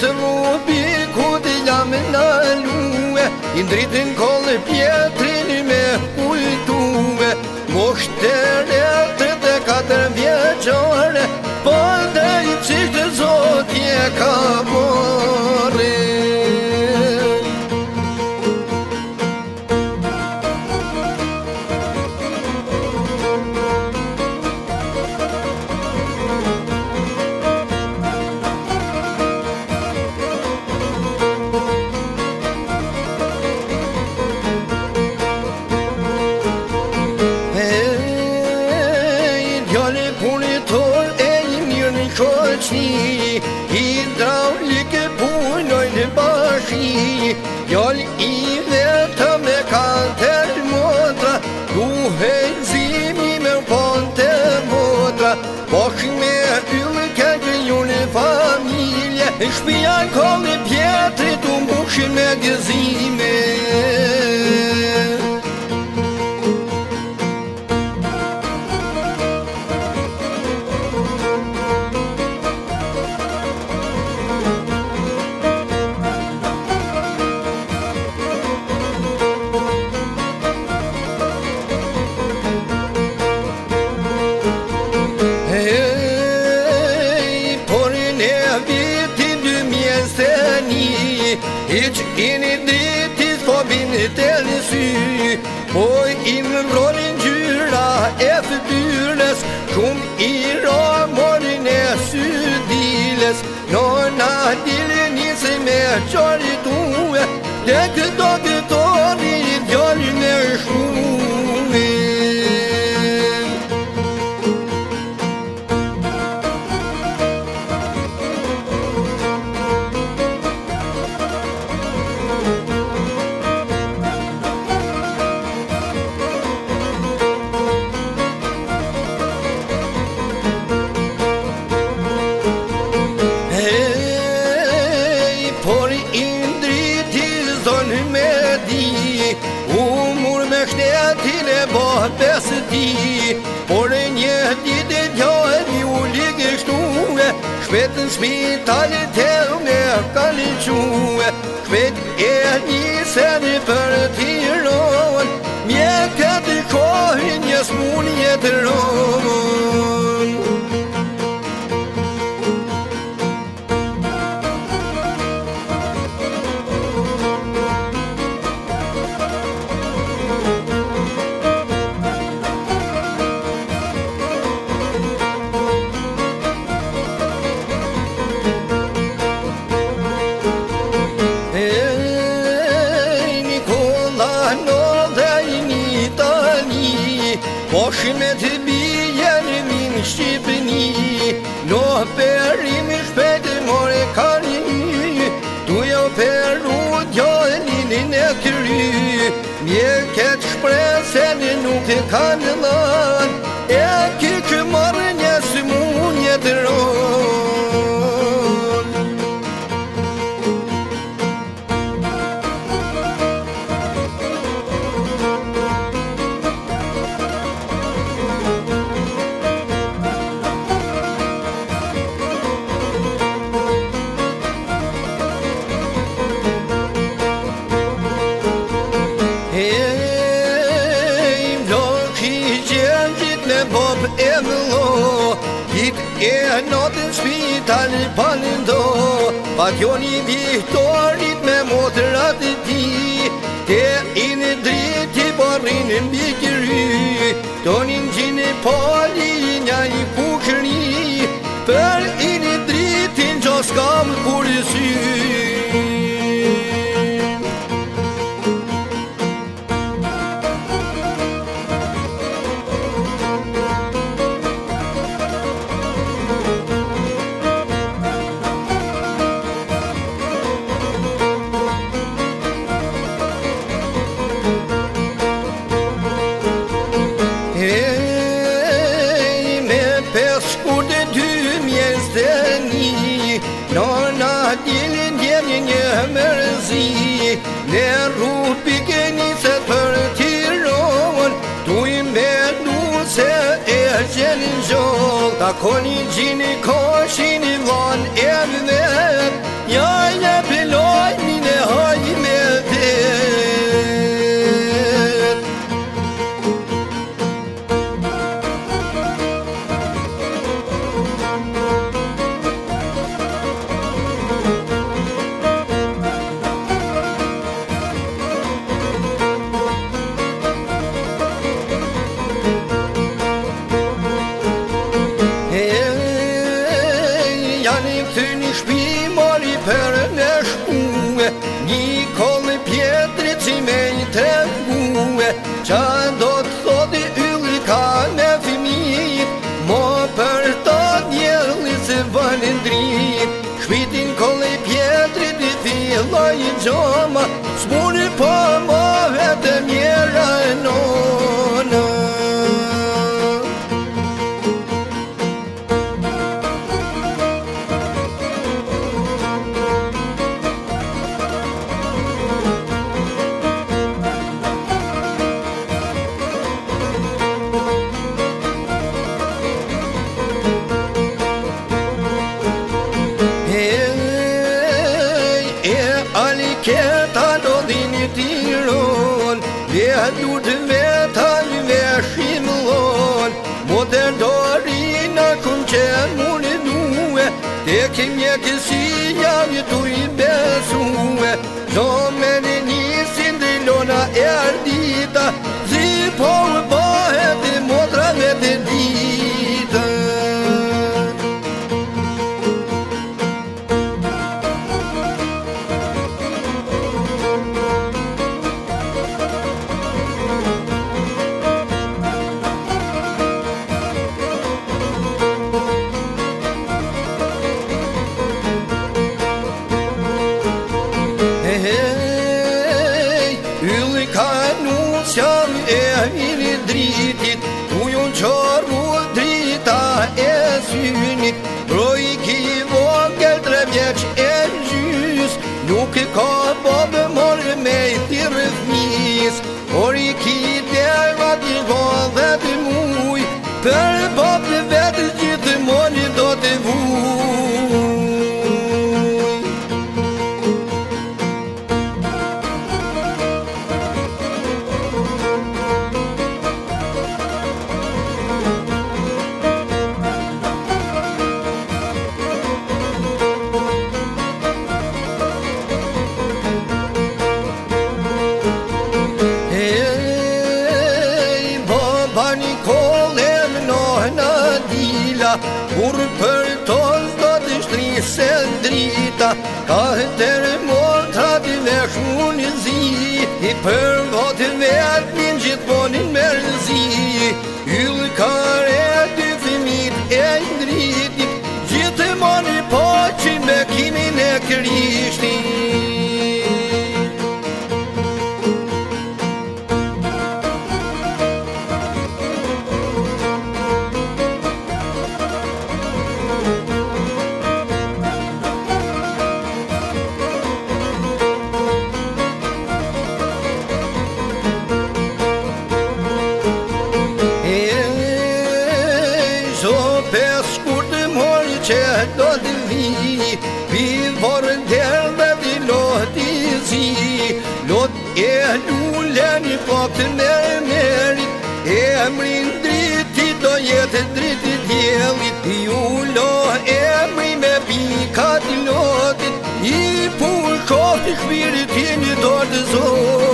të lupi ku të jam në lue Indritin kolë pjetrin me Shpia e kolli pjetrit, unë bukshin me gjezi Iq po i një ditit po binit e një sy Po i më vrolin gjyra e fëtyrnes Shum i ro e sy diles Në na dilin se me qori tue Dhe këto dhe bëhë pesë ti Por e një ditë e ligë e shtu e Shpetë në smi tali të u me kali që e Shpet e një se për të i ronë Mjekë të kohë një smunje të ronë Shime të bijerë minë Shqipëni Në perimi shpetë more kari Tu jo peru djojë një një në kry Mjeket shpresen nuk të kanë lanë tani palindo Pa kjo një vihtor me motrat i ti Te i në drit i barrin në mbi Tonin Do në gjinë pali i nja i kukri Për i në drit i në gjoskam dilin djeni një mërëzi Në rupi geni se për tiron Tu i me du se e gjenin gjoll Ta koni gjini koshin i van e Qa do të sot ka fimi Mo për të njëllës e valendri Kvitin kole i pjetrit i filloj i gjoma E ke një janë një tur i besume, Do me në një sindë lona e ardita, Zipo e po. po qëm e hini dritit Ujë në qërë drita e synit Pro i ki vonë tre vjeq e gjys Nuk ka po morë me i të rëfnis Por i ki të e vati dhe muj Për कहते E lule një kopë me merit E mrin driti do jetë driti djelit I ulo e mri me pikat lotit I pur kopë i shpirit i dorë të zonë